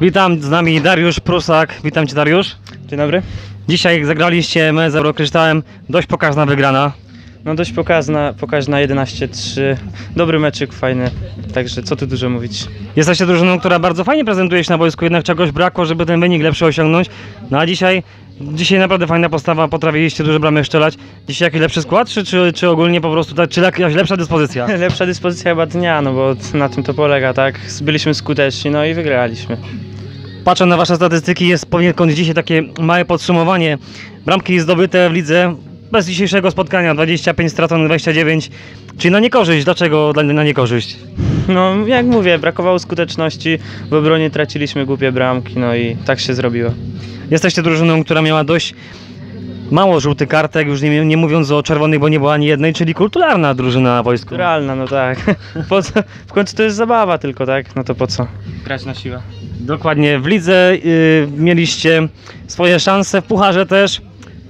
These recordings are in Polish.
Witam z nami Dariusz Prusak. Witam Cię Dariusz. Dzień dobry. Dzisiaj zagraliście mecz z Eurokryształem. Dość pokaźna wygrana. No dość pokaźna, pokaźna 11-3. Dobry meczyk, fajny. Także co tu dużo mówić. Jesteście drużyną, która bardzo fajnie prezentuje się na boisku, jednak czegoś brakło, żeby ten wynik lepszy osiągnąć. No a dzisiaj, dzisiaj naprawdę fajna postawa, potrafiliście duże bramy strzelać. Dzisiaj jakiś lepszy skład, czy, czy, czy ogólnie po prostu, tak- czy jakaś lepsza dyspozycja? Lepsza dyspozycja chyba dnia, no bo na tym to polega, tak? Byliśmy skuteczni, no i wygraliśmy. Patrzę na wasze statystyki, jest poniekąd dzisiaj takie małe podsumowanie. Bramki zdobyte w lidze bez dzisiejszego spotkania, 25 straton, 29, czyli na niekorzyść. Dlaczego dla- na niekorzyść? No jak mówię, brakowało skuteczności, w obronie traciliśmy głupie bramki, no i tak się zrobiło. Jesteście drużyną, która miała dość mało żółtych kartek, już nie, nie mówiąc o czerwonych, bo nie było ani jednej, czyli kulturalna drużyna na wojsku. Realna, no tak. Po co? W końcu to jest zabawa tylko, tak? No to po co? Grać na siłę. Dokładnie, w lidze y, mieliście swoje szanse, w pucharze też.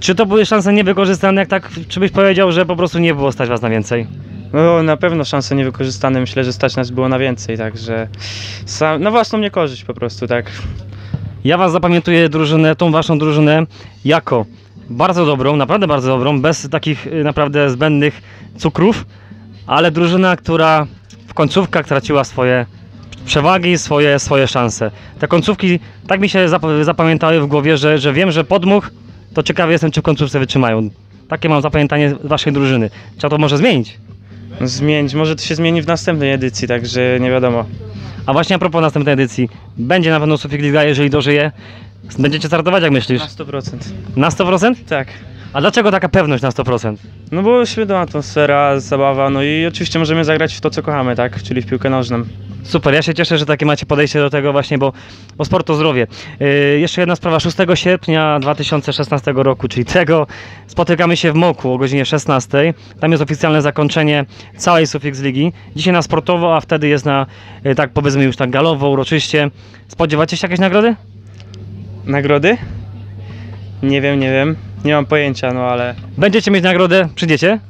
Czy to były szanse niewykorzystane, jak tak, czy byś powiedział, że po prostu nie było stać was na więcej? No na pewno szanse niewykorzystane, myślę, że stać nas było na więcej, także sam, na własną niekorzyść po prostu, tak. Ja was zapamiętuję drużynę, tą waszą drużynę jako bardzo dobrą, naprawdę bardzo dobrą, bez takich y, naprawdę zbędnych cukrów, ale drużyna, która w końcówkach traciła swoje przewagi, swoje, swoje szanse. Te końcówki tak mi się zap- zapamiętały w głowie, że, że wiem, że podmuch, to ciekawy jestem, czy w końcówce wytrzymają. Takie mam zapamiętanie waszej drużyny. Trzeba to może zmienić. Zmienić, może to się zmieni w następnej edycji, także nie wiadomo. A właśnie a propos następnej edycji, będzie na pewno Sufik Liga, jeżeli dożyje. Będziecie startować, jak myślisz? Na 100%. Na 100%? Tak. A dlaczego taka pewność na 100%? No bo świetna atmosfera, zabawa, no i oczywiście możemy zagrać w to, co kochamy, tak? Czyli w piłkę nożną. Super, ja się cieszę, że takie macie podejście do tego właśnie, bo, bo sport to zdrowie. Yy, jeszcze jedna sprawa, 6 sierpnia 2016 roku, czyli tego, spotykamy się w Moku o godzinie 16. Tam jest oficjalne zakończenie całej Sufix Ligi. Dzisiaj na sportowo, a wtedy jest na, yy, tak powiedzmy już tak galowo, uroczyście. Spodziewacie się jakieś nagrody? Nagrody? Nie wiem, nie wiem. Nie mam pojęcia, no ale... Będziecie mieć nagrodę, przyjdziecie?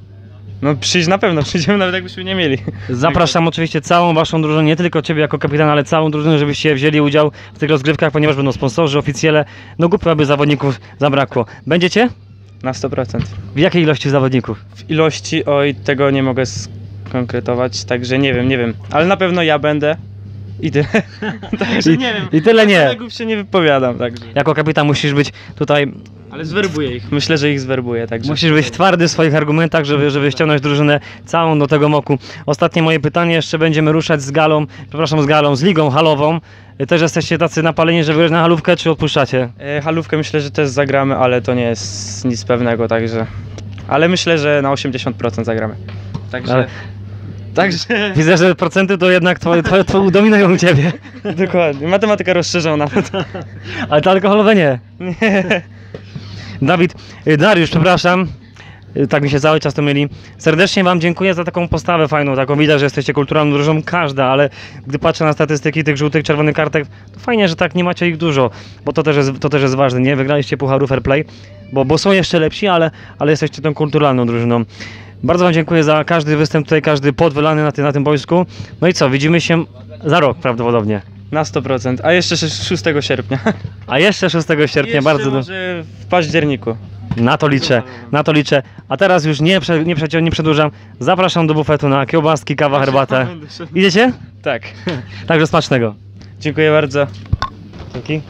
No przyjść na pewno, przyjdziemy nawet jakbyśmy nie mieli. Zapraszam oczywiście całą waszą drużynę, nie tylko ciebie jako kapitana, ale całą drużynę, żebyście wzięli udział w tych rozgrywkach, ponieważ będą sponsorzy, oficjele. No głupio, aby zawodników zabrakło. Będziecie? Na 100%. W jakiej ilości zawodników? W ilości, oj, tego nie mogę skonkretować, także nie wiem, nie wiem. Ale na pewno ja będę. I tyle. także I, nie wiem. I tyle nie. Kolegów się nie wypowiadam, także. Jako kapitan musisz być tutaj, Ale zwerbuję ich. Myślę, że ich zwerbuję, także. musisz być twardy w swoich argumentach, żeby, żeby ściągnąć drużynę całą do tego moku. Ostatnie moje pytanie, jeszcze będziemy ruszać z galą, przepraszam, z galą, z ligą halową. Też jesteście tacy napaleni, że wygrać na halówkę, czy odpuszczacie? E, halówkę myślę, że też zagramy, ale to nie jest nic pewnego, także. Ale myślę, że na 80% zagramy. Także. Ale- Także. Widzę, że procenty to jednak twoje, twoje, twoje dominują u ciebie. Dokładnie. Matematyka rozszerzona. Ale to alkoholowe nie. Nie. Dawid, y, Dariusz, przepraszam. y, Tak mi się cały czas to myli. Serdecznie Wam dziękuję za taką postawę fajną, taką widać, że jesteście kulturalną drużyną, każda, ale gdy patrzę na statystyki tych żółtych, czerwonych kartek, to fajnie, że tak nie macie ich dużo, bo to też jest, to też jest ważne, nie? Wygraliście Pucharu Fair Play, bo, bo są jeszcze lepsi, ale, ale jesteście tą kulturalną drużyną. Bardzo Wam dziękuję za każdy występ tutaj, każdy pot wylany na, ty, na tym boisku. No i co, widzimy się za rok prawdopodobnie. Na 100%. A jeszcze 6 sierpnia. A jeszcze 6 sierpnia, Jeszcze bardzo dużo. może w październiku. Na to liczę, na to liczę. A teraz już nie, prze, nie, przecią- nie przedłużam. Zapraszam do bufetu na kiełbaski, kawa, herbatę. Idziecie? Tak. Także smacznego. Dziękuję bardzo. Dzięki.